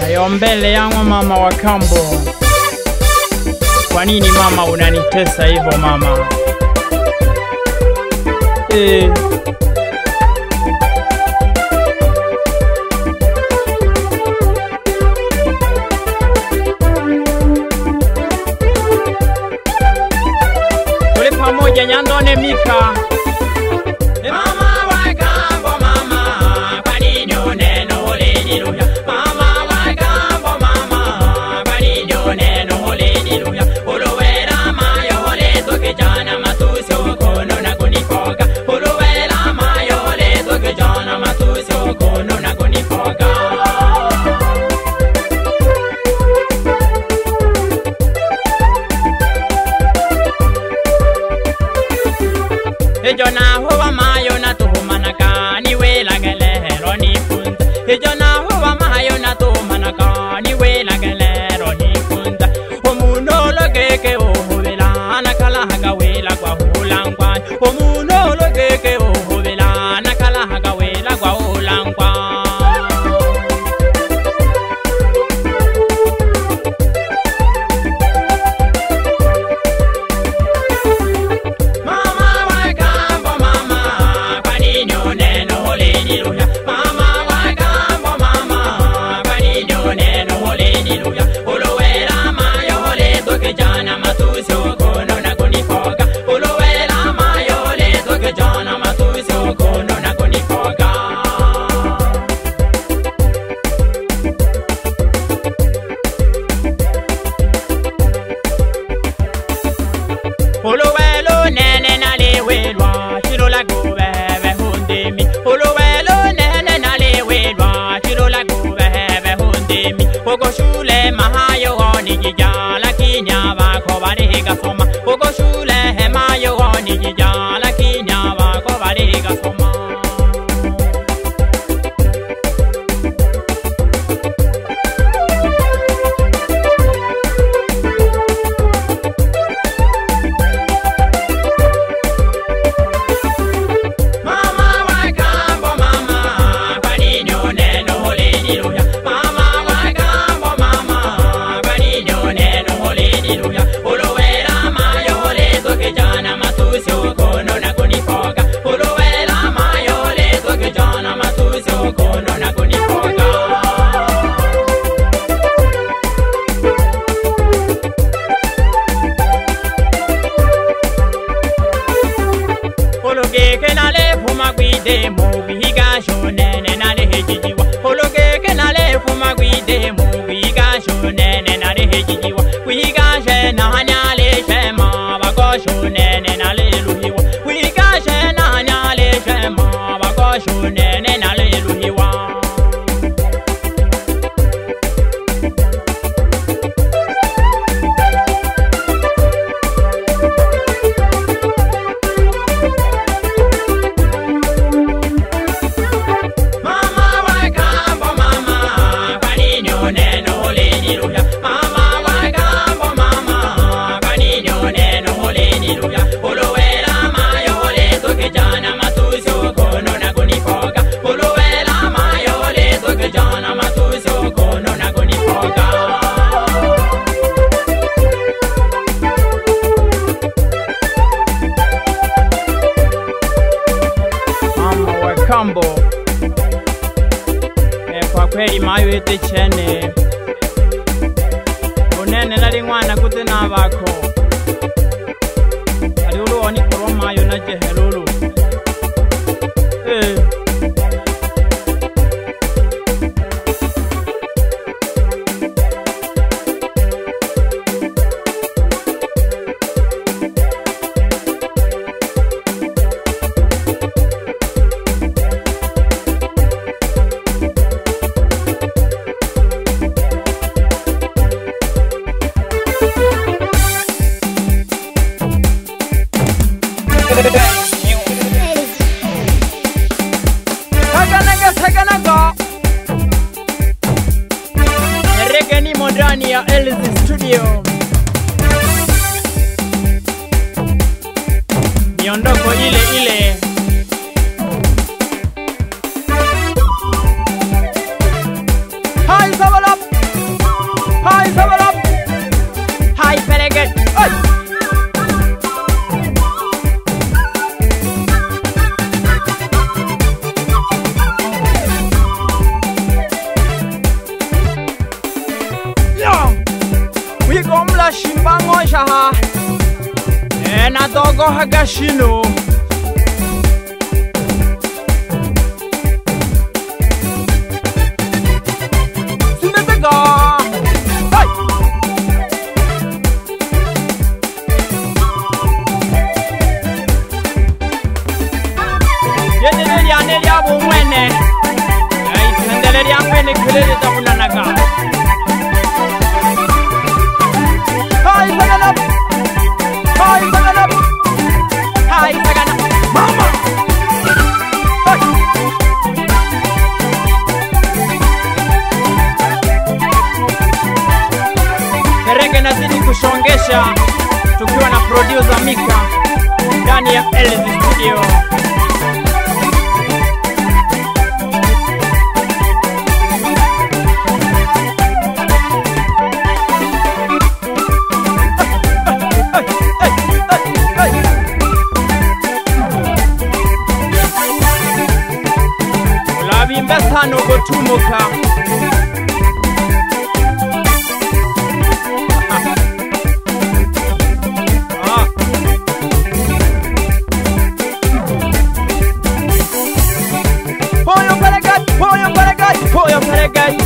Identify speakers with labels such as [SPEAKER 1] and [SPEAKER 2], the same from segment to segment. [SPEAKER 1] nayo mbele yangu mama wa kambo. Kwa nini mama unanitesa hivyo mama? Eh. Poco shule mahayo ni kijala kinya bako barihiga shunene na liluhiwa wiga shenanya lishema wako shunene vete chene unene nali ng'wana kuti na vako ali uluoni koromayo na jehelo Mia Ellison Studio. Miondoko ile ile. Hi, Zabalop! Hi, Zabalop! Hi, Pelegate! Hey! she know. 마니아 엘 v 스 s s 디오 Bimbe sano go tumuka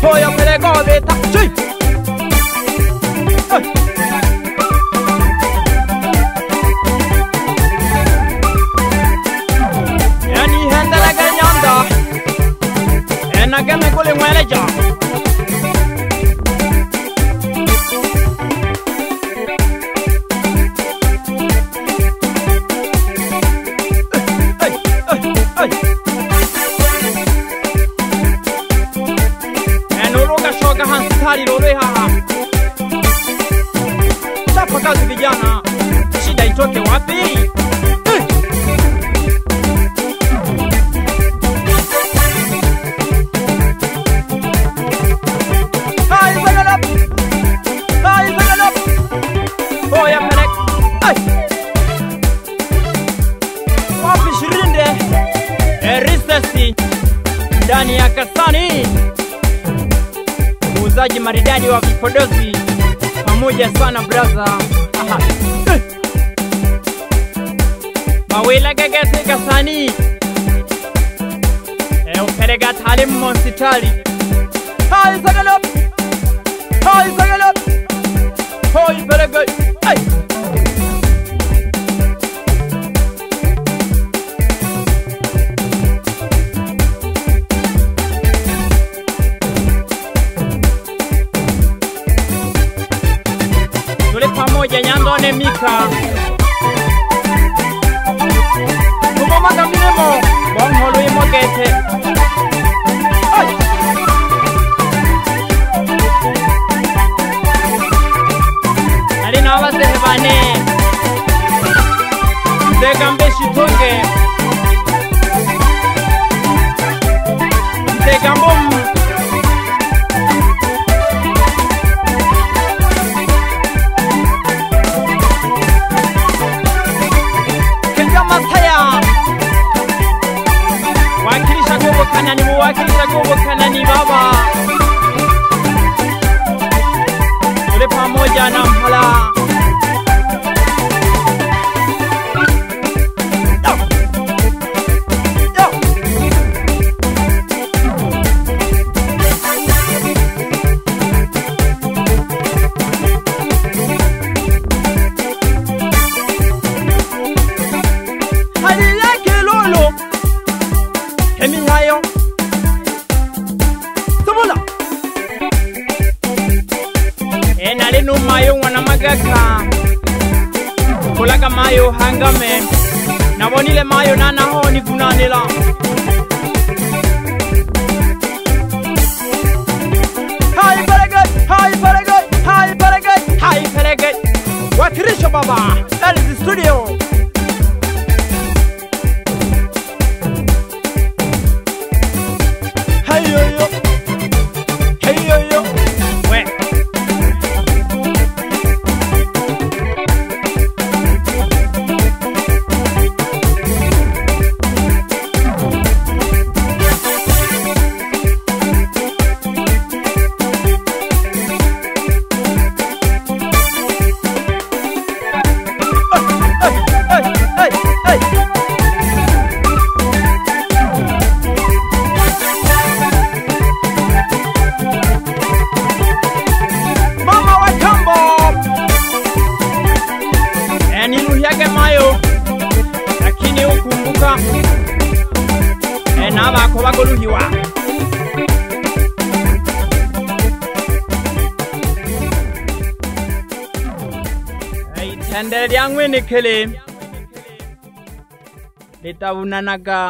[SPEAKER 1] I'm. maridadi wa vipodozi pamoja sana braza mawilagagese gasani euperega eh, talim monsitali hai sagalop hai hai emika umomakaminemo bonholo imokete alinawabasehebane ntekambe shitoke ntekambo mu bokanani boakeletsa ke bokanani ba ba lepha mo jaanang molang nabonile mayo nanaho nigunanila Watirisho baba, that is the studio. Hey yo yo. wagoluhiwa ithendele lya ng'wene khele litavunanaga